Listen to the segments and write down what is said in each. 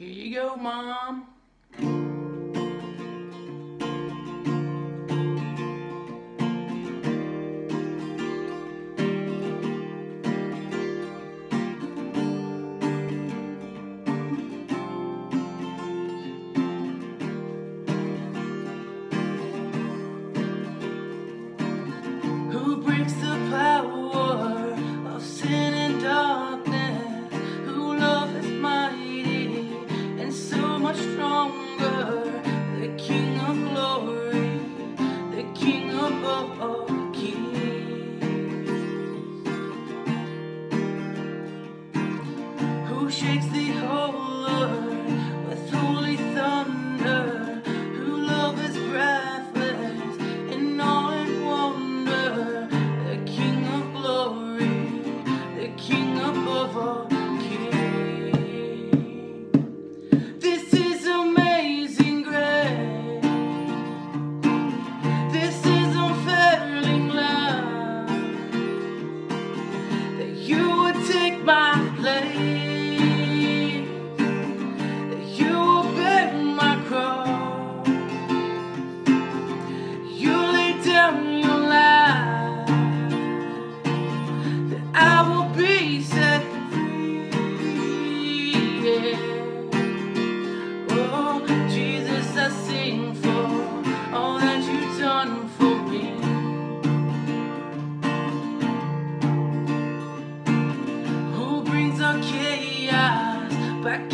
Here you go, Mom. Who breaks the shakes the whole earth with holy thunder, who love is breathless in all in wonder, the King of glory, the King above all. King. This is amazing grace. This is unfailing love. That you would take my place.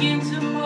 into my